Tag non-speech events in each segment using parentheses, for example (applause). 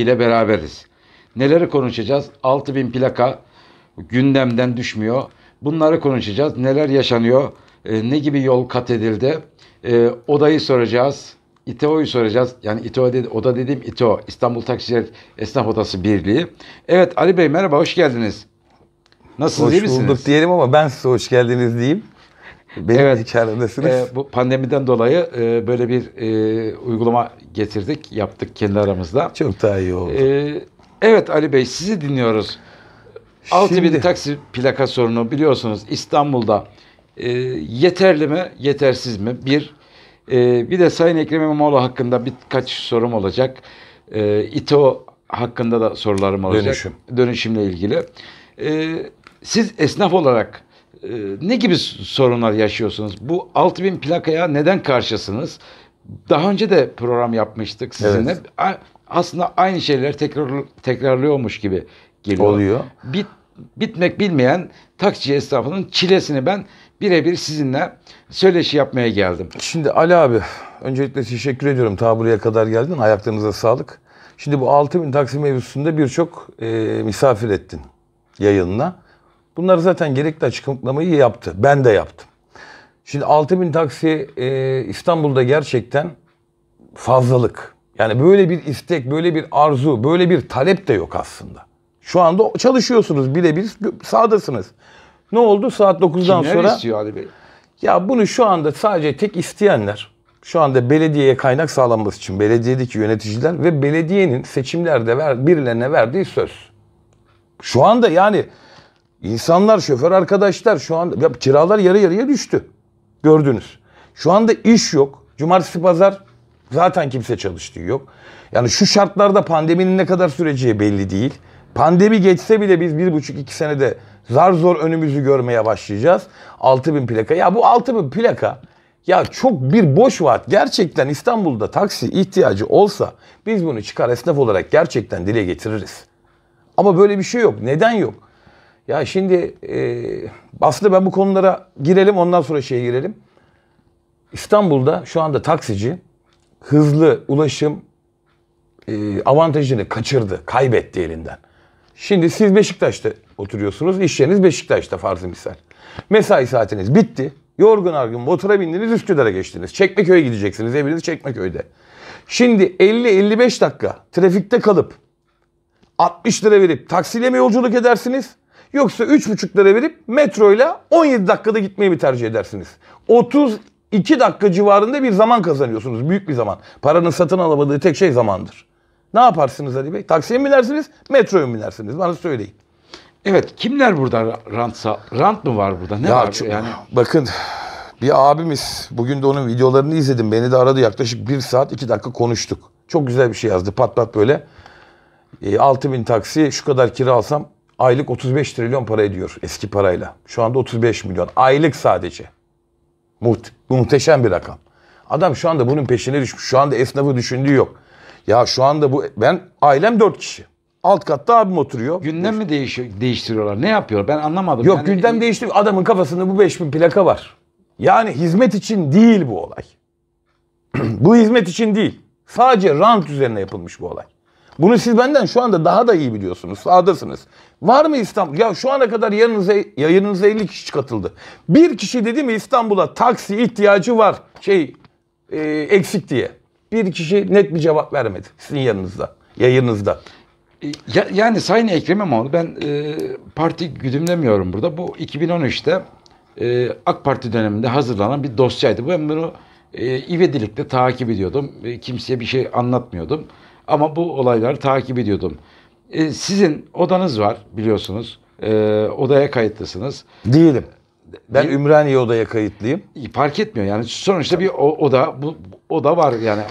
ile beraberiz. Neleri konuşacağız? 6000 plaka gündemden düşmüyor. Bunları konuşacağız. Neler yaşanıyor? E, ne gibi yol kat edildi? E, odayı soracağız. İTO'yu soracağız. Yani İTO dedi, oda dediğim İTO, İstanbul Taksiciler Esnaf Odası Birliği. Evet Ali Bey merhaba, hoş geldiniz. Nasılsınız, iyi Hoş misiniz? bulduk diyelim ama ben size hoş geldiniz diyeyim. Benim Evet. hikayemdesiniz. Ee, bu pandemiden dolayı e, böyle bir e, uygulama getirdik, yaptık kendi aramızda. Çok daha iyi oldu. Ee, evet Ali Bey sizi dinliyoruz. 6000 Şimdi- taksi plaka sorunu biliyorsunuz İstanbul'da e, yeterli mi, yetersiz mi? Bir, e, bir de Sayın Ekrem İmamoğlu hakkında birkaç sorum olacak. E, İTO hakkında da sorularım olacak. Dönüşüm. Dönüşümle ilgili. E, siz esnaf olarak e, ne gibi sorunlar yaşıyorsunuz? Bu 6000 plakaya neden karşısınız? Daha önce de program yapmıştık sizinle. Evet. Aslında aynı şeyler tekrar tekrarlıyormuş gibi geliyor. Oluyor. Bit, bitmek bilmeyen taksici esnafının çilesini ben birebir sizinle söyleşi yapmaya geldim. Şimdi Ali abi öncelikle teşekkür ediyorum. Ta buraya kadar geldin. Ayaklarınıza sağlık. Şimdi bu 6000 taksi mevzusunda birçok e, misafir ettin yayınına. Bunlar zaten gerekli açıklamayı yaptı. Ben de yaptım. Şimdi 6000 taksi e, İstanbul'da gerçekten fazlalık. Yani böyle bir istek, böyle bir arzu, böyle bir talep de yok aslında. Şu anda çalışıyorsunuz birebir sahadasınız. Ne oldu? Saat 9'dan Kimler sonra istiyor Ali Bey? ya bunu şu anda sadece tek isteyenler şu anda belediyeye kaynak sağlanması için belediyedeki yöneticiler ve belediyenin seçimlerde ver, birilerine verdiği söz. Şu anda yani insanlar, şoför arkadaşlar şu anda ya kiralar yarı yarıya düştü. Gördünüz. Şu anda iş yok. Cumartesi pazar zaten kimse çalıştığı yok. Yani şu şartlarda pandeminin ne kadar süreceği belli değil. Pandemi geçse bile biz bir buçuk iki senede zar zor önümüzü görmeye başlayacağız. 6000 plaka. Ya bu 6000 plaka ya çok bir boş vaat. Gerçekten İstanbul'da taksi ihtiyacı olsa biz bunu çıkar esnaf olarak gerçekten dile getiririz. Ama böyle bir şey yok. Neden yok? Ya şimdi e, aslında ben bu konulara girelim ondan sonra şeye girelim. İstanbul'da şu anda taksici hızlı ulaşım e, avantajını kaçırdı, kaybetti elinden. Şimdi siz Beşiktaş'ta oturuyorsunuz, iş yeriniz Beşiktaş'ta farzı misal. Mesai saatiniz bitti. Yorgun argın motora bindiniz Üsküdar'a geçtiniz. Çekmeköy'e gideceksiniz. Eviniz Çekmeköy'de. Şimdi 50-55 dakika trafikte kalıp 60 lira verip taksiyle mi yolculuk edersiniz? Yoksa 3,5 lira verip metroyla 17 dakikada gitmeyi mi tercih edersiniz? 32 dakika civarında bir zaman kazanıyorsunuz. Büyük bir zaman. Paranın satın alamadığı tek şey zamandır. Ne yaparsınız Ali Bey? Taksiye mi binersiniz? Metroya mı binersiniz? Bana söyleyin. Evet kimler burada ra- rantsa? Rant mı var burada? Ne Ya var? çok- yani bakın bir abimiz bugün de onun videolarını izledim. Beni de aradı yaklaşık bir saat iki dakika konuştuk. Çok güzel bir şey yazdı pat pat böyle. E, 6 bin taksi şu kadar kira alsam aylık 35 trilyon para ediyor eski parayla. Şu anda 35 milyon aylık sadece. Muht muhteşem bir rakam. Adam şu anda bunun peşine düşmüş. Şu anda esnafı düşündüğü yok. Ya şu anda bu ben ailem 4 kişi. Alt katta abim oturuyor. gündem mi değişiyor, değiştiriyorlar? Ne yapıyor? Ben anlamadım. Yok Yani- gündem değişti. Adamın kafasında bu 5000 plaka var. Yani hizmet için değil bu olay. (clears throat) bu hizmet için değil. Sadece rant üzerine yapılmış bu olay. Bunu siz benden şu anda daha da iyi biliyorsunuz. Sahadasınız. Var mı İstanbul? Ya şu ana kadar yanınıza, yayınınıza 50 kişi katıldı. Bir kişi dedi mi İstanbul'a taksi ihtiyacı var. Şey e, eksik diye. Bir kişi net bir cevap vermedi sizin yanınızda. Yayınınızda. Ya- yani Sayın Ekrem İmamoğlu ben e, parti güdümlemiyorum burada. Bu 2013'te e, AK Parti döneminde hazırlanan bir dosyaydı. Ben bunu e, ivedilikle takip ediyordum. E, kimseye bir şey anlatmıyordum. Ama bu olayları takip ediyordum. E, sizin odanız var biliyorsunuz. E, odaya kayıtlısınız. Değilim. Ben Ümraniye odaya kayıtlıyım. Fark etmiyor yani sonuçta bir o- oda bu oda var yani.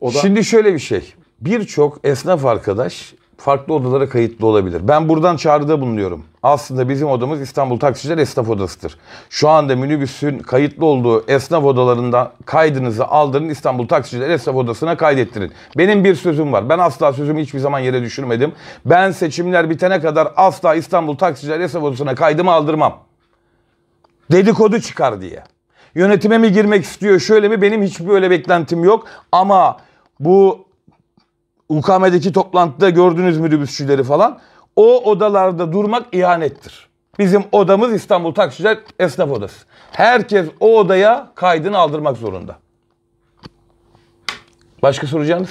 Oda Şimdi şöyle bir şey. Birçok esnaf arkadaş farklı odalara kayıtlı olabilir. Ben buradan çağrıda bulunuyorum. Aslında bizim odamız İstanbul Taksiciler Esnaf Odası'dır. Şu anda minibüsün kayıtlı olduğu esnaf odalarından kaydınızı aldırın İstanbul Taksiciler Esnaf Odası'na kaydettirin. Benim bir sözüm var. Ben asla sözümü hiçbir zaman yere düşürmedim. Ben seçimler bitene kadar asla İstanbul Taksiciler Esnaf Odası'na kaydımı aldırmam. Dedikodu çıkar diye. Yönetime mi girmek istiyor şöyle mi benim hiçbir öyle beklentim yok. Ama bu UKM'deki toplantıda gördüğünüz minibüsçüleri falan o odalarda durmak ihanettir. Bizim odamız İstanbul Taksiciler Esnaf Odası. Herkes o odaya kaydını aldırmak zorunda. Başka soracağınız?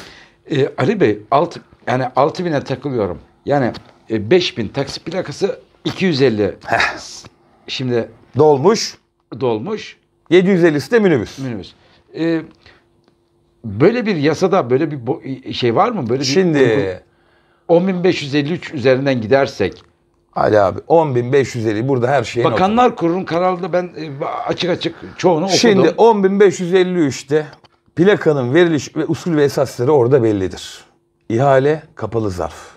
Ee, Ali Bey alt, yani 6000'e takılıyorum. Yani e, 5000 taksi plakası 250 şimdi Dolmuş. dolmuş 750'si de minibüs. minibüs. Ee, böyle bir yasada böyle bir şey var mı? Böyle bir Şimdi 10553 üzerinden gidersek Ali abi 10.550 burada her şeyin. Bakanlar Kurulu'nun kararında ben e, açık açık çoğunu okudum. Şimdi 10.553'te plakanın veriliş ve usul ve esasları orada bellidir. İhale kapalı zarf.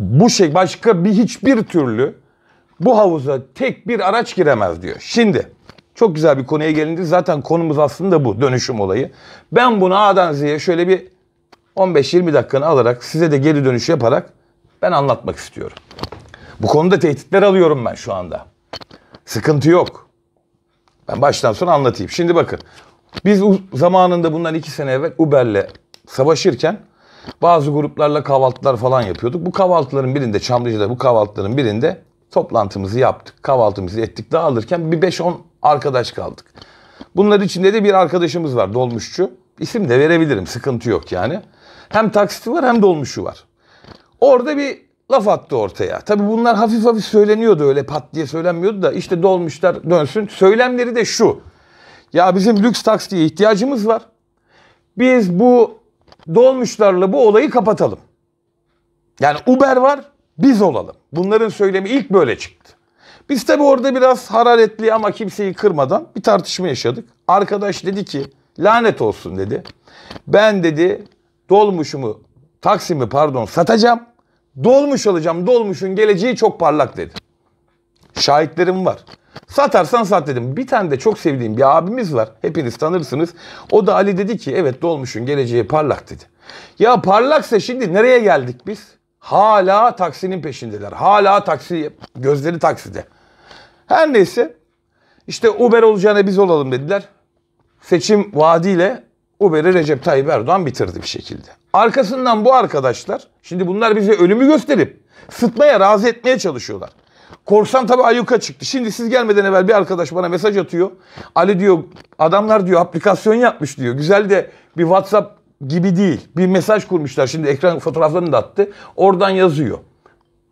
Bu şey başka bir hiçbir türlü bu havuza tek bir araç giremez diyor. Şimdi çok güzel bir konuya gelince zaten konumuz aslında bu dönüşüm olayı. Ben bunu A'dan Z'ye şöyle bir 15-20 dakikanı alarak size de geri dönüş yaparak ben anlatmak istiyorum. Bu konuda tehditler alıyorum ben şu anda. Sıkıntı yok. Ben baştan sona anlatayım. Şimdi bakın. Biz zamanında bundan iki sene evvel Uber'le savaşırken bazı gruplarla kahvaltılar falan yapıyorduk. Bu kahvaltıların birinde Çamlıca'da bu kahvaltıların birinde toplantımızı yaptık. Kahvaltımızı ettik dağılırken bir 5-10 arkadaş kaldık. Bunların içinde de bir arkadaşımız var dolmuşçu. İsim de verebilirim sıkıntı yok yani. Hem taksiti var hem dolmuşu var. Orada bir laf attı ortaya. Tabii bunlar hafif hafif söyleniyordu öyle pat diye söylenmiyordu da işte dolmuşlar dönsün. Söylemleri de şu. Ya bizim lüks taksiye ihtiyacımız var. Biz bu dolmuşlarla bu olayı kapatalım. Yani Uber var, biz olalım. Bunların söylemi ilk böyle çıktı. Biz tabii orada biraz hararetli ama kimseyi kırmadan bir tartışma yaşadık. Arkadaş dedi ki lanet olsun dedi. Ben dedi dolmuşumu, taksimi pardon satacağım. Dolmuş alacağım. Dolmuşun geleceği çok parlak dedi. Şahitlerim var. Satarsan sat dedim. Bir tane de çok sevdiğim bir abimiz var. Hepiniz tanırsınız. O da Ali dedi ki evet dolmuşun geleceği parlak dedi. Ya parlaksa şimdi nereye geldik biz? Hala taksinin peşindeler. Hala taksi, gözleri takside. Her neyse işte Uber olacağına biz olalım dediler. Seçim vaadiyle Uber'i Recep Tayyip Erdoğan bitirdi bir şekilde. Arkasından bu arkadaşlar şimdi bunlar bize ölümü gösterip sıtmaya razı etmeye çalışıyorlar. Korsan tabii ayyuka çıktı. Şimdi siz gelmeden evvel bir arkadaş bana mesaj atıyor. Ali diyor adamlar diyor aplikasyon yapmış diyor. Güzel de bir WhatsApp gibi değil. Bir mesaj kurmuşlar. Şimdi ekran fotoğraflarını da attı. Oradan yazıyor.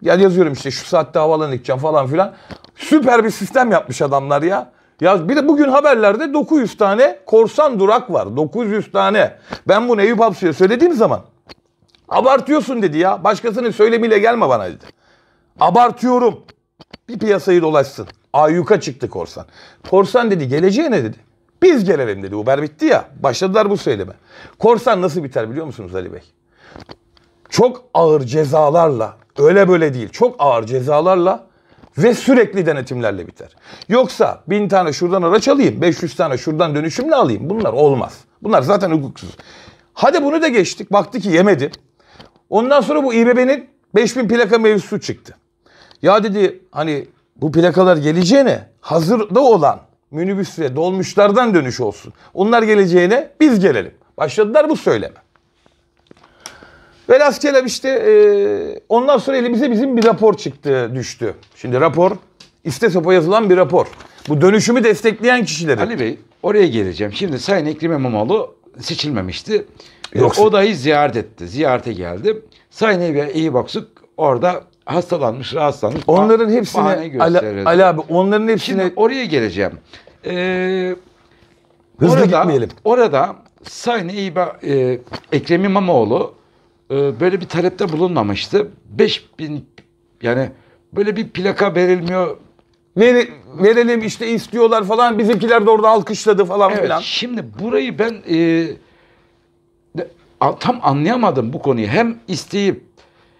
Ya yazıyorum işte şu saatte havalarına gideceğim falan filan. Süper bir sistem yapmış adamlar ya. Ya bir de bugün haberlerde 900 tane korsan durak var. 900 tane. Ben bunu Eyüp Hapsi'ye söylediğim zaman abartıyorsun dedi ya. Başkasının söylemiyle gelme bana dedi. Abartıyorum. Bir piyasayı dolaşsın. Ayyuka çıktı korsan. Korsan dedi geleceğe ne dedi? Biz gelelim dedi. Uber bitti ya. Başladılar bu söyleme. Korsan nasıl biter biliyor musunuz Ali Bey? Çok ağır cezalarla, öyle böyle değil, çok ağır cezalarla ve sürekli denetimlerle biter. Yoksa bin tane şuradan araç alayım, 500 tane şuradan dönüşümle alayım. Bunlar olmaz. Bunlar zaten hukuksuz. Hadi bunu da geçtik. Baktı ki yemedi. Ondan sonra bu İBB'nin 5000 plaka mevzusu çıktı. Ya dedi hani bu plakalar geleceğine hazırda olan minibüs ve dolmuşlardan dönüş olsun. Onlar geleceğine biz gelelim. Başladılar bu söyleme. Velhaskelam işte e, ondan sonra elimize bizim bir rapor çıktı düştü. Şimdi rapor İstesop'a yazılan bir rapor. Bu dönüşümü destekleyen kişilerin. Ali Bey oraya geleceğim. Şimdi Sayın Ekrem İmamoğlu seçilmemişti. E, Yoksa- Odayı ziyaret etti. Ziyarete geldi. Sayın Evi iyi baksık orada hastalanmış, rahatsızlanmış. Onların bahane Ali. Ali abi onların hepsine Şimdi oraya geleceğim. Ee, hızlı orada, gitmeyelim. Orada Sayın İba, e, Ekrem İmamoğlu e, böyle bir talepte bulunmamıştı. 5000 yani böyle bir plaka verilmiyor. Veri- verelim işte istiyorlar falan bizimkiler de orada alkışladı falan Evet, filan. şimdi burayı ben e, tam anlayamadım bu konuyu. Hem isteyip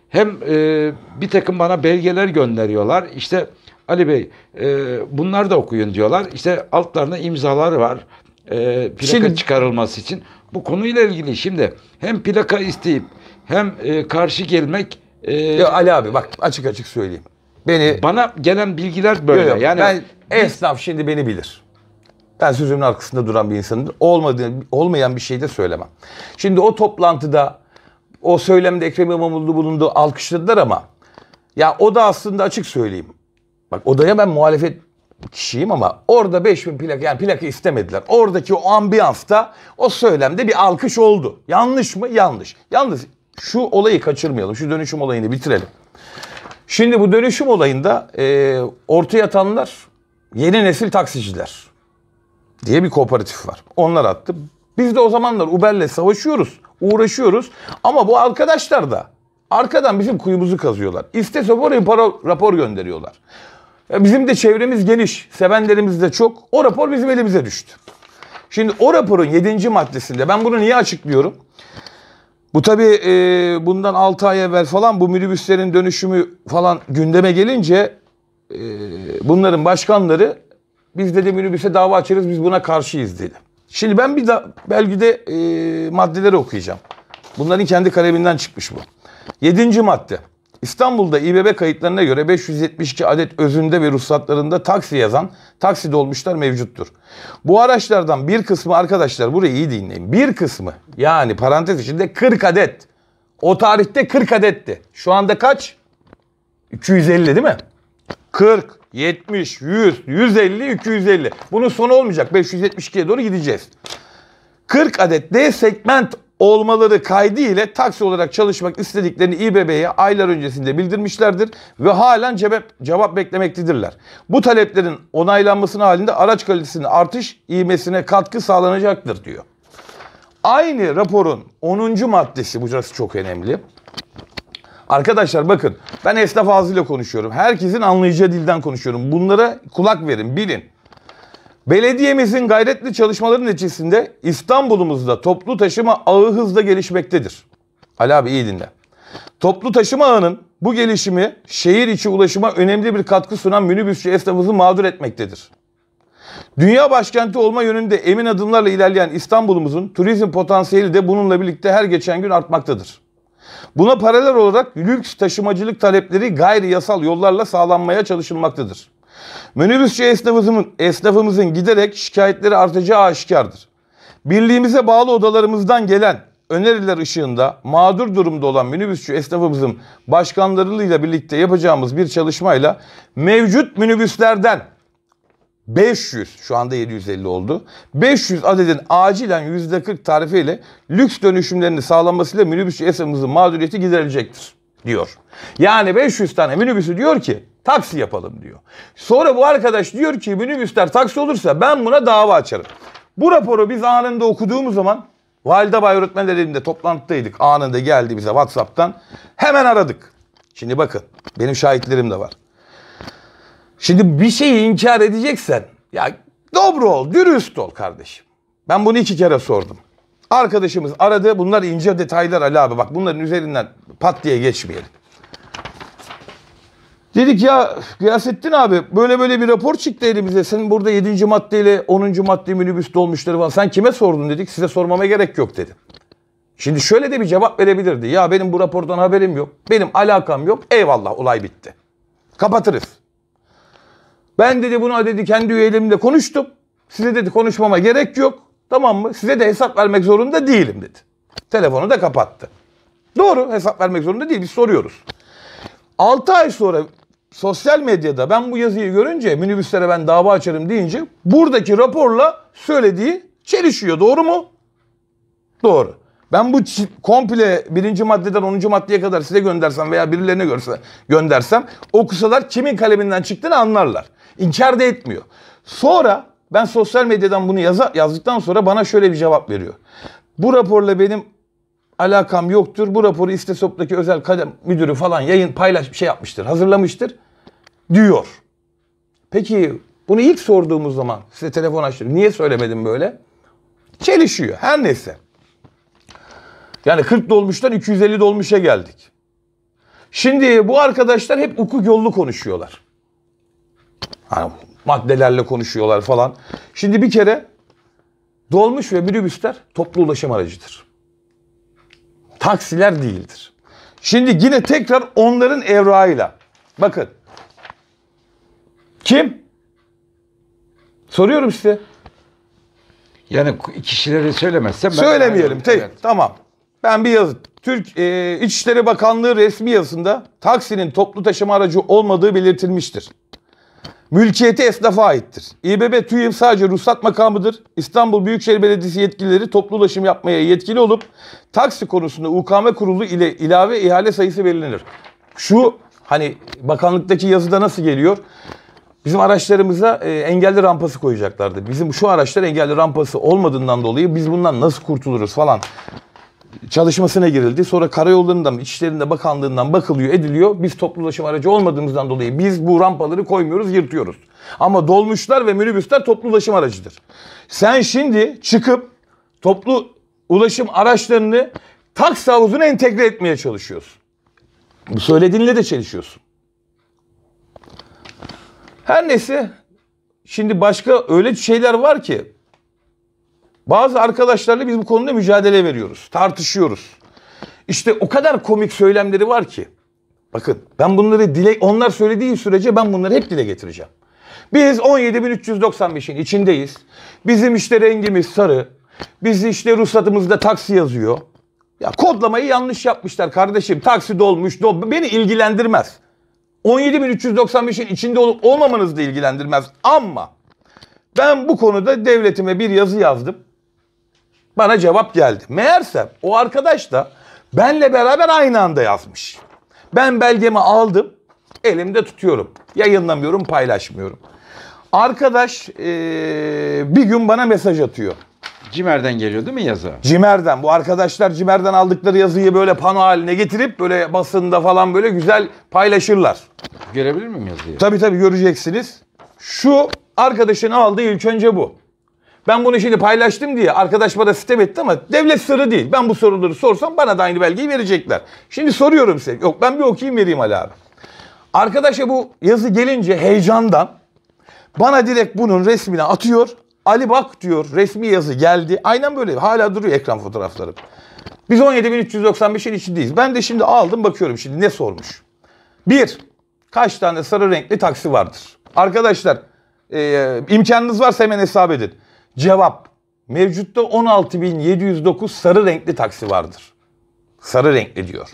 hem e, bir takım bana belgeler gönderiyorlar. İşte Ali Bey e, bunlar da okuyun diyorlar. İşte altlarında imzaları var. E, plaka Şimdi- çıkarılması için. Bu konuyla ilgili şimdi hem plaka isteyip hem e, karşı gelmek e, Ya Ali abi bak açık açık söyleyeyim. Beni bana gelen bilgiler böyle. Yok, yani ben esnaf şimdi beni bilir. Ben sözümün arkasında duran bir insanımdır. Olmadığı, olmayan bir şey de söylemem. Şimdi o toplantıda o söylemde Ekrem İmamoğlu bulundu alkışladılar ama ya o da aslında açık söyleyeyim. Bak odaya ben muhalefet kişiyim ama orada 5000 plaka yani plaka istemediler. Oradaki o ambiyansta o söylemde bir alkış oldu. Yanlış mı? Yanlış. Yalnız şu olayı kaçırmayalım. Şu dönüşüm olayını bitirelim. Şimdi bu dönüşüm olayında e, ortaya atanlar yeni nesil taksiciler diye bir kooperatif var. Onlar attı. Biz de o zamanlar Uber'le savaşıyoruz, uğraşıyoruz. Ama bu arkadaşlar da arkadan bizim kuyumuzu kazıyorlar. İstese oraya rapor gönderiyorlar. Ya Bizim de çevremiz geniş, sevenlerimiz de çok. O rapor bizim elimize düştü. Şimdi o raporun 7. maddesinde ben bunu niye açıklıyorum? Bu tabii e, bundan 6 ay evvel falan bu minibüslerin dönüşümü falan gündeme gelince e, bunların başkanları biz dedi minibüse dava açarız biz buna karşıyız dedi. Şimdi ben bir da belgede e, maddeleri okuyacağım. Bunların kendi kaleminden çıkmış bu. Yedinci madde. İstanbul'da İBB kayıtlarına göre 572 adet özünde ve ruhsatlarında taksi yazan taksi dolmuşlar mevcuttur. Bu araçlardan bir kısmı arkadaşlar burayı iyi dinleyin. Bir kısmı yani parantez içinde 40 adet. O tarihte 40 adetti. Şu anda kaç? 250 değil mi? 40, 70, 100, 150, 250. Bunun sonu olmayacak. 572'ye doğru gideceğiz. 40 adet D segment olmaları kaydı ile taksi olarak çalışmak istediklerini İBB'ye aylar öncesinde bildirmişlerdir ve halen cevap, cevap beklemektedirler. Bu taleplerin onaylanmasının halinde araç kalitesinin artış ivmesine katkı sağlanacaktır diyor. Aynı raporun 10. maddesi burası çok önemli. Arkadaşlar bakın ben esnaf ağzıyla konuşuyorum. Herkesin anlayacağı dilden konuşuyorum. Bunlara kulak verin, bilin. Belediyemizin gayretli çalışmaları neticesinde İstanbul'umuzda toplu taşıma ağı hızla gelişmektedir. Ali abi iyi dinle. Toplu taşıma ağının bu gelişimi şehir içi ulaşıma önemli bir katkı sunan minibüsçü esnafımızı mağdur etmektedir. Dünya başkenti olma yönünde emin adımlarla ilerleyen İstanbul'umuzun turizm potansiyeli de bununla birlikte her geçen gün artmaktadır. Buna paralel olarak lüks taşımacılık talepleri gayri yasal yollarla sağlanmaya çalışılmaktadır. Minibüsçü esnafımızın, esnafımızın giderek şikayetleri artacağı aşikardır. Birliğimize bağlı odalarımızdan gelen öneriler ışığında mağdur durumda olan minibüsçü esnafımızın başkanlarıyla birlikte yapacağımız bir çalışmayla mevcut minibüslerden 500 şu anda 750 oldu. 500 adedin acilen %40 tarifiyle lüks dönüşümlerini sağlanmasıyla minibüsçü esnafımızın mağduriyeti giderilecektir diyor. Yani 500 tane minibüsü diyor ki taksi yapalım diyor. Sonra bu arkadaş diyor ki minibüsler taksi olursa ben buna dava açarım. Bu raporu biz anında okuduğumuz zaman Valide Bay öğretmenler elinde toplantıdaydık. Anında geldi bize WhatsApp'tan. Hemen aradık. Şimdi bakın benim şahitlerim de var. Şimdi bir şeyi inkar edeceksen ya dobro ol, dürüst ol kardeşim. Ben bunu iki kere sordum. Arkadaşımız aradı. Bunlar ince detaylar Ali abi. Bak bunların üzerinden pat diye geçmeyelim. Dedik ya Gıyasettin abi böyle böyle bir rapor çıktı elimize. Senin burada 7. maddeyle 10. madde minibüs dolmuşları var. Sen kime sordun dedik. Size sormama gerek yok dedi. Şimdi şöyle de bir cevap verebilirdi. Ya benim bu rapordan haberim yok. Benim alakam yok. Eyvallah olay bitti. Kapatırız. Ben dedi buna dedi kendi üyelerimle konuştum. Size dedi konuşmama gerek yok. Tamam mı? Size de hesap vermek zorunda değilim dedi. Telefonu da kapattı. Doğru hesap vermek zorunda değil. Biz soruyoruz. 6 ay sonra sosyal medyada ben bu yazıyı görünce minibüslere ben dava açarım deyince buradaki raporla söylediği çelişiyor. Doğru mu? Doğru. Ben bu komple birinci maddeden 10. maddeye kadar size göndersem veya birilerine görse göndersem okusalar kimin kaleminden çıktığını anlarlar. İnkar da etmiyor. Sonra ben sosyal medyadan bunu yaza, yazdıktan sonra bana şöyle bir cevap veriyor. Bu raporla benim alakam yoktur. Bu raporu İstesop'taki özel kadem müdürü falan yayın paylaş bir şey yapmıştır, hazırlamıştır diyor. Peki bunu ilk sorduğumuz zaman size telefon açtım. Niye söylemedim böyle? Çelişiyor. Her neyse. Yani 40 dolmuştan 250 dolmuşa geldik. Şimdi bu arkadaşlar hep hukuk yollu konuşuyorlar. Hani maddelerle konuşuyorlar falan. Şimdi bir kere dolmuş ve minibüsler toplu ulaşım aracıdır. Taksiler değildir. Şimdi yine tekrar onların evrağıyla. Bakın. Kim? Soruyorum size. Yani kişileri söylemezsem ben Söylemeyelim. Tek, Evet. Tamam. Ben bir yazı. Türk e, İçişleri Bakanlığı resmi yazısında taksinin toplu taşıma aracı olmadığı belirtilmiştir. Mülkiyeti esnafa aittir. İBB TÜİV sadece ruhsat makamıdır. İstanbul Büyükşehir Belediyesi yetkilileri toplu ulaşım yapmaya yetkili olup taksi konusunda UKM kurulu ile ilave ihale sayısı belirlenir. Şu hani bakanlıktaki yazıda nasıl geliyor? Bizim araçlarımıza e, engelli rampası koyacaklardı. Bizim şu araçlar engelli rampası olmadığından dolayı biz bundan nasıl kurtuluruz falan çalışmasına girildi. Sonra karayollarından, İçişlerinde Bakanlığından bakılıyor, ediliyor. Biz toplu ulaşım aracı olmadığımızdan dolayı biz bu rampaları koymuyoruz, yırtıyoruz. Ama dolmuşlar ve minibüsler toplu ulaşım aracıdır. Sen şimdi çıkıp toplu ulaşım araçlarını taksi havuzuna entegre etmeye çalışıyorsun. Bu söylediğinle de çelişiyorsun. Her neyse şimdi başka öyle şeyler var ki bazı arkadaşlarla biz bu konuda mücadele veriyoruz. Tartışıyoruz. İşte o kadar komik söylemleri var ki. Bakın ben bunları dile onlar söylediği sürece ben bunları hep dile getireceğim. Biz 17.395'in içindeyiz. Bizim işte rengimiz sarı. Biz işte ruhsatımızda taksi yazıyor. Ya kodlamayı yanlış yapmışlar kardeşim. Taksi dolmuş, dol beni ilgilendirmez. 17.395'in içinde olup olmamanız da ilgilendirmez. Ama ben bu konuda devletime bir yazı yazdım. Bana cevap geldi. Meğerse o arkadaş da benle beraber aynı anda yazmış. Ben belgemi aldım, elimde tutuyorum. Yayınlamıyorum, paylaşmıyorum. Arkadaş eee, bir gün bana mesaj atıyor. Cimer'den geliyor değil mi yazı? Cimer'den. Bu arkadaşlar Cimer'den aldıkları yazıyı böyle pano haline getirip böyle basında falan böyle güzel paylaşırlar. Görebilir miyim yazıyı? Tabii tabii göreceksiniz. Şu arkadaşın aldığı ilk önce bu. Ben bunu şimdi paylaştım diye arkadaş bana sitem etti ama devlet sırrı değil. Ben bu soruları sorsam bana da aynı belgeyi verecekler. Şimdi soruyorum size. Yok ben bir okuyayım vereyim Ali abi. Arkadaşa bu yazı gelince heyecandan bana direkt bunun resmini atıyor. Ali bak diyor resmi yazı geldi. Aynen böyle hala duruyor ekran fotoğrafları. Biz 17.395'in içindeyiz. Ben de şimdi aldım bakıyorum şimdi ne sormuş. Bir, kaç tane sarı renkli taksi vardır? Arkadaşlar e, imkanınız varsa hemen hesap edin. Cevap, mevcutta 16.709 sarı renkli taksi vardır. Sarı renkli diyor.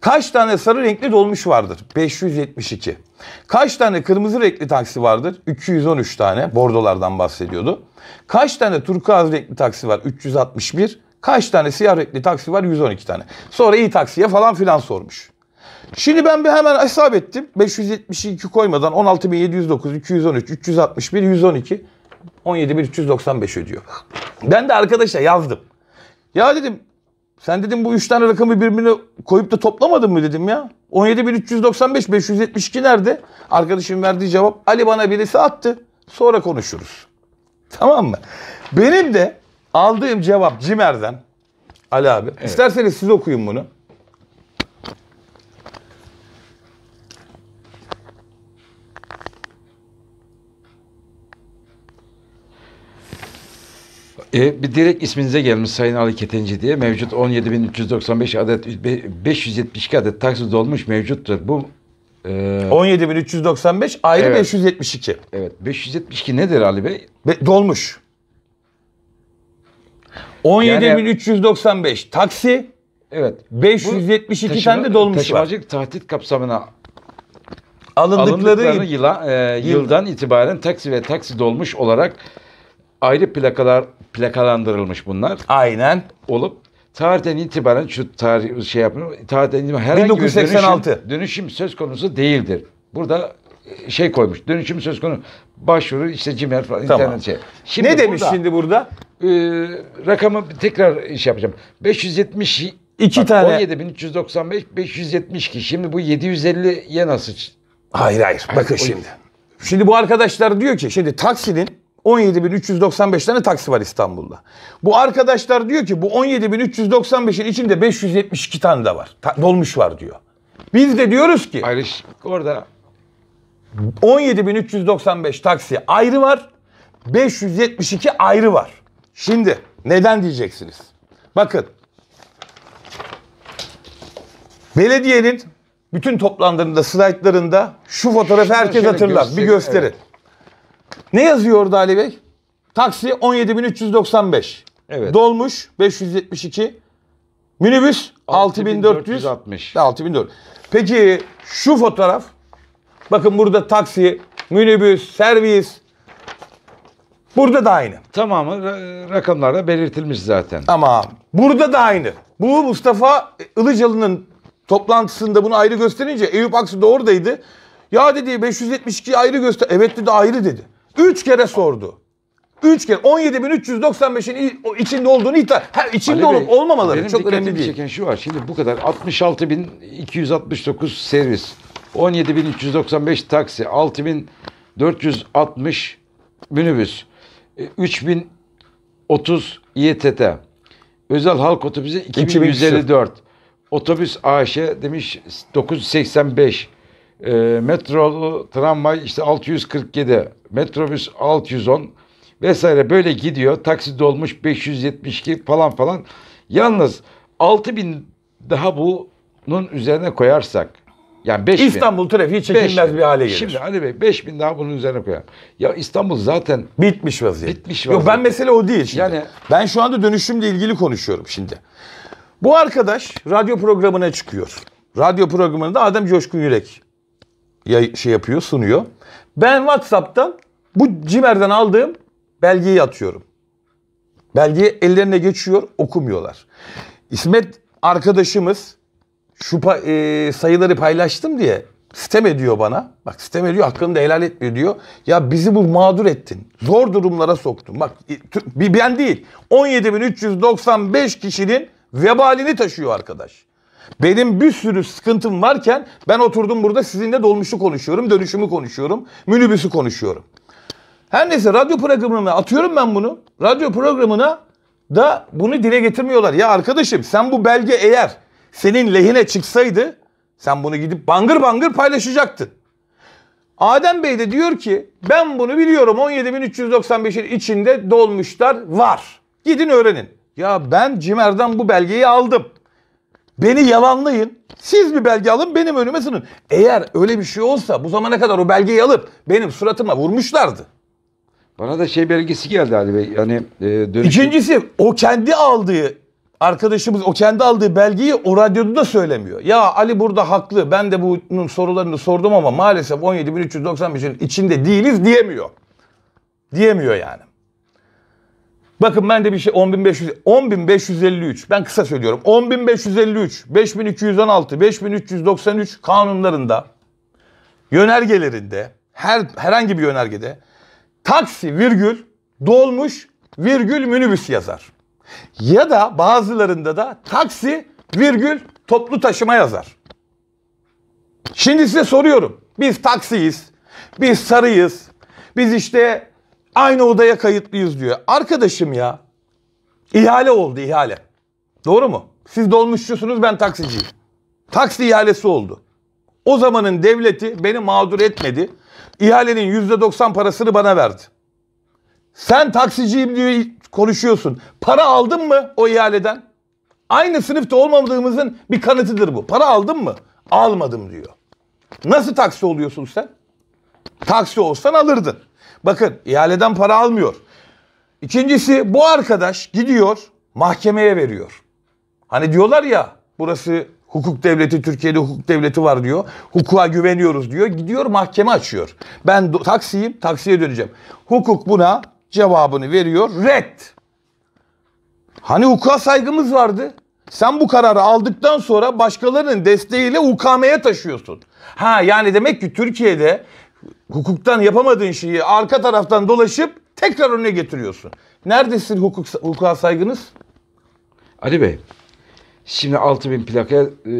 Kaç tane sarı renkli dolmuş vardır? 572. Kaç tane kırmızı renkli taksi vardır? 213 tane. Bordolardan bahsediyordu. Kaç tane turkuaz renkli taksi var? 361. Kaç tane siyah renkli taksi var? 112 tane. Sonra iyi taksiye falan filan sormuş. Şimdi ben bir hemen hesap ettim. 572 koymadan 16.709, 213, 361, 112, 17.395 ödüyor. Ben de arkadaşa yazdım. Ya dedim sen dedim bu üç tane rakamı birbirine koyup da toplamadın mı dedim ya. 17.395, 572 nerede? Arkadaşım verdiği cevap Ali bana birisi attı. Sonra konuşuruz. Tamam mı? Benim de aldığım cevap Cimer'den Ali abi. İsterseniz siz okuyun bunu. E, bir direkt isminize gelmiş Sayın Ali Ketenci diye. Mevcut 17.395 adet, be- 572 adet taksi dolmuş mevcuttur. Bu e, 17.395 ayrı Evet. 572. evet 572 nedir Ali Bey? Be- dolmuş. 17.395 taksi, Evet. 572 Bu tane de dolmuş var. Taşımacılık tahdit kapsamına Alındıkları alındıkları yıla, e, yıldan itibaren taksi ve taksi dolmuş olarak ayrı plakalar plakalandırılmış bunlar aynen olup tarihten itibaren şu tarih şey yapın tarihten itibaren herhangi 1986. bir dönüşüm, dönüşüm söz konusu değildir. Burada e, şey koymuş. Dönüşüm söz konusu başvuru işte cimer falan Tamam. internet şey. Şimdi ne demiş burada, şimdi burada? e, rakamı tekrar şey yapacağım. 570 İki bak, tane- 17.395 572. Şimdi bu 750'ye nasıl Hayır hayır. Bakın o- şimdi. Şimdi bu arkadaşlar diyor ki şimdi taksinin 17.395 tane taksi var İstanbul'da. Bu arkadaşlar diyor ki bu 17.395'in içinde 572 tane de var. Ta- dolmuş var diyor. Biz de diyoruz ki ayrış orada 17.395 taksi ayrı var. 572 ayrı var. Şimdi neden diyeceksiniz? Bakın. Belediyenin bütün toplantılarında, slaytlarında şu fotoğrafı herkes hatırlar. Bir gösterin. evet. Ne yazıyor orada Ali Bey? Taksi 17.395. Evet. Dolmuş 572. Minibüs 6400 6460. 6400. Peki şu fotoğraf bakın burada taksi, minibüs, servis burada da aynı. Tamamı ra- rakamlarda belirtilmiş zaten. Ama burada da aynı. Bu Mustafa Ilıcalı'nın toplantısında bunu ayrı gösterince Eyüp Aksu da oradaydı. Ya dedi 572 ayrı göster. Evet dedi ayrı dedi. Üç kere sordu. Üç kere 17.395'in i- o içinde olduğunu iddia. Ha, içinde Ali olup Bey, olmamaları benim çok önemli değil. çeken şu var. Şimdi bu kadar 66.269 servis, 17.395 taksi, 6.460 minibüs, e, 3.030 İETT, özel halk otobüsü 2154, otobüs AŞ demiş 985, e, metro tramvay işte 647, metrobüs 610 vesaire böyle gidiyor. Taksi dolmuş 572 falan falan. Yalnız 6000 daha bunun üzerine koyarsak yani 5000 İstanbul trafiği çekilmez 5000. bir hale gelir. Şimdi Ali Bey 5000 daha bunun üzerine koyar. Ya İstanbul zaten Bitmiş vaziyet. Bitmiş Yok ben mesele o değil şimdi. Yani- ben şu anda dönüşümle ilgili konuşuyorum şimdi. Bu arkadaş radyo programına çıkıyor. Radyo programında Adem Coşkun Yürek şey yapıyor, sunuyor. Ben WhatsApp'tan bu Cimer'den aldığım belgeyi atıyorum. Belge ellerine geçiyor, okumuyorlar. İsmet arkadaşımız şu pa- e, sayıları paylaştım diye sitem ediyor bana. Bak sitem ediyor hakkını da helal etmiyor diyor. Ya bizi bu mağdur ettin. Zor durumlara soktun. Bak ben değil. 17.395 kişinin vebalini taşıyor arkadaş. Benim bir sürü sıkıntım varken ben oturdum burada sizinle dolmuşu konuşuyorum, dönüşümü konuşuyorum, minibüsü konuşuyorum. Her neyse radyo programına atıyorum ben bunu. Radyo programına da bunu dile getirmiyorlar. Ya arkadaşım sen bu belge eğer senin lehine çıksaydı sen bunu gidip bangır bangır paylaşacaktın. Adem Bey de diyor ki ben bunu biliyorum 17.395'in içinde dolmuşlar var. Gidin öğrenin. Ya ben Cimer'den bu belgeyi aldım. Beni yalanlayın. Siz bir belge alın benim önüme sunun. Eğer öyle bir şey olsa bu zamana kadar o belgeyi alıp benim suratıma vurmuşlardı. bana da şey belgesi geldi Ali Bey. Yani e, dönüşüm- İkincisi o kendi aldığı arkadaşımız o kendi aldığı belgeyi o radyoda da söylemiyor. Ya Ali burada haklı. Ben de bunun sorularını sordum ama maalesef 17.395'in içinde değiliz diyemiyor. Diyemiyor yani. Bakın ben de bir şey 10.500 10.553 ben kısa söylüyorum. 10.553, 5.216, 5.393 kanunlarında yönergelerinde her herhangi bir yönergede taksi virgül dolmuş virgül minibüs yazar. Ya da bazılarında da taksi virgül toplu taşıma yazar. Şimdi size soruyorum. Biz taksiyiz. Biz sarıyız. Biz işte aynı odaya kayıtlıyız diyor. Arkadaşım ya. ihale oldu ihale. Doğru mu? Siz dolmuşçusunuz ben taksiciyim. Taksi ihalesi oldu. O zamanın devleti beni mağdur etmedi. İhalenin %90 parasını bana verdi. Sen taksiciyim diye konuşuyorsun. Para aldın mı o ihaleden? Aynı sınıfta olmadığımızın bir kanıtıdır bu. Para aldın mı? Almadım diyor. Nasıl taksi oluyorsun sen? Taksi olsan alırdın. Bakın ihaleden para almıyor. İkincisi bu arkadaş gidiyor mahkemeye veriyor. Hani diyorlar ya burası hukuk devleti Türkiye'de hukuk devleti var diyor. Hukuka güveniyoruz diyor. Gidiyor mahkeme açıyor. Ben taksiyim taksiye döneceğim. Hukuk buna cevabını veriyor. Red. Hani hukuka saygımız vardı. Sen bu kararı aldıktan sonra başkalarının desteğiyle UKM'ye taşıyorsun. Ha yani demek ki Türkiye'de hukuktan yapamadığın şeyi arka taraftan dolaşıp tekrar önüne getiriyorsun. Neredesin hukuk, hukuka saygınız? Ali Bey. Şimdi 6000 plakaya e,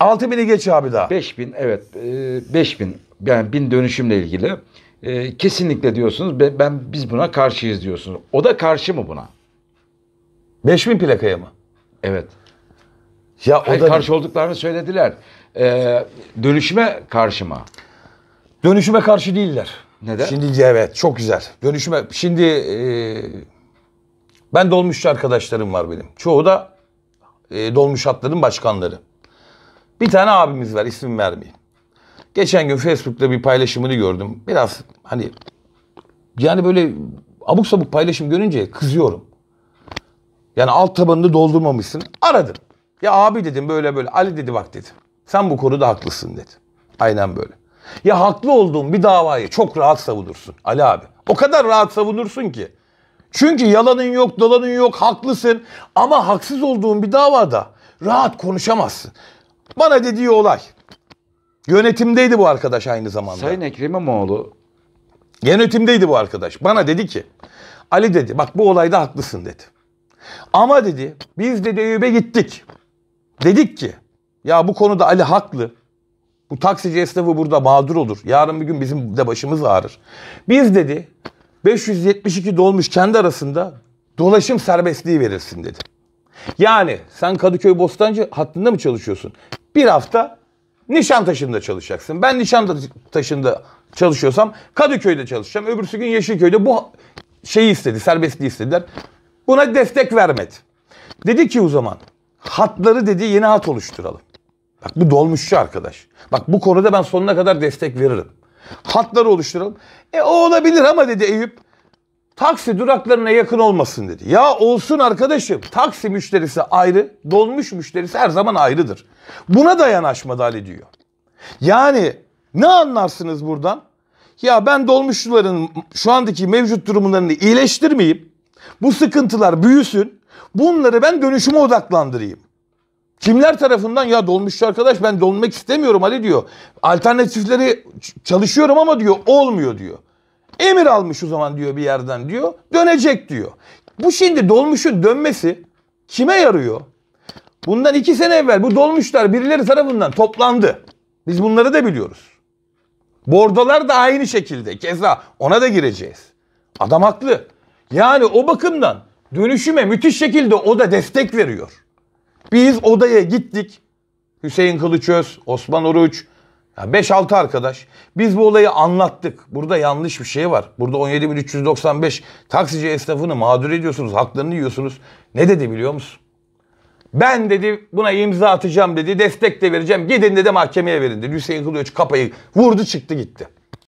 6000'i geç abi daha. 5000 evet e, 5000 yani bin dönüşümle ilgili e, kesinlikle diyorsunuz ben, ben biz buna karşıyız diyorsunuz. O da karşı mı buna? 5000 plakaya mı? Evet. Ya o Hayır, da karşı olduklarını söylediler. E, dönüşüme karşı mı? Dönüşüme karşı değiller. Neden? Şimdi evet çok güzel. Dönüşüme şimdi e, ben dolmuşçu arkadaşlarım var benim. Çoğu da e, dolmuş hatların başkanları. Bir tane abimiz var isim vermeyeyim. Geçen gün Facebook'ta bir paylaşımını gördüm. Biraz hani yani böyle abuk sabuk paylaşım görünce kızıyorum. Yani alt tabanını doldurmamışsın. Aradın. Ya abi dedim böyle böyle. Ali dedi bak dedi. Sen bu konuda haklısın dedi. Aynen böyle. Ya haklı olduğun bir davayı çok rahat savunursun Ali abi. O kadar rahat savunursun ki. Çünkü yalanın yok, dolanın yok, haklısın. Ama haksız olduğun bir davada rahat konuşamazsın. Bana dediği olay. Yönetimdeydi bu arkadaş aynı zamanda. Sayın Ekrem İmamoğlu Yönetimdeydi bu arkadaş. Bana dedi ki Ali dedi bak bu olayda haklısın dedi. Ama dedi biz de Eyüp'e gittik. Dedik ki ya bu konuda Ali haklı. Bu taksici esnafı burada mağdur olur. Yarın bir gün bizim de başımız ağrır. Biz dedi 572 dolmuş kendi arasında dolaşım serbestliği verirsin dedi. Yani sen Kadıköy Bostancı hattında mı çalışıyorsun? Bir hafta Nişantaşı'nda çalışacaksın. Ben Nişantaşı'nda çalışıyorsam Kadıköy'de çalışacağım. Öbürsü gün Yeşilköy'de bu şeyi istedi, serbestliği istediler. Buna destek vermedi. Dedi ki o zaman hatları dedi yeni hat oluşturalım. Bak bu dolmuşçu arkadaş. Bak bu konuda ben sonuna kadar destek veririm. Hatları oluşturalım. E o olabilir ama dedi Eyüp taksi duraklarına yakın olmasın dedi. Ya olsun arkadaşım. Taksi müşterisi ayrı, dolmuş müşterisi her zaman ayrıdır. Buna da yanaşmadı Ali diyor. Yani ne anlarsınız buradan? Ya ben dolmuşçuların şu andaki mevcut durumlarını iyileştirmeyeyim. Bu sıkıntılar büyüsün. Bunları ben dönüşüme odaklandırayım. Kimler tarafından ya dolmuşçu arkadaş ben dolmak istemiyorum Ali diyor. Alternatifleri çalışıyorum ama diyor olmuyor diyor. Emir almış o zaman diyor bir yerden diyor. Dönecek diyor. Bu şimdi dolmuşun dönmesi kime yarıyor? Bundan iki sene evvel bu dolmuşlar birileri tarafından toplandı. Biz bunları da biliyoruz. Bordolar da aynı şekilde. Keza ona da gireceğiz. Adam haklı. Yani o bakımdan dönüşüme müthiş şekilde o da destek veriyor. Biz odaya gittik. Hüseyin Kılıçöz, Osman Oruç, ya 5-6 arkadaş. Biz bu olayı anlattık. Burada yanlış bir şey var. Burada 17.395 taksici esnafını mağdur ediyorsunuz. Haklarını yiyorsunuz. Ne dedi biliyor musun? Ben dedi buna imza atacağım dedi. Destek de vereceğim. Gidin dedi mahkemeye verin dedi. Hüseyin Kılıç kapayı vurdu çıktı gitti.